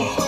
Oh.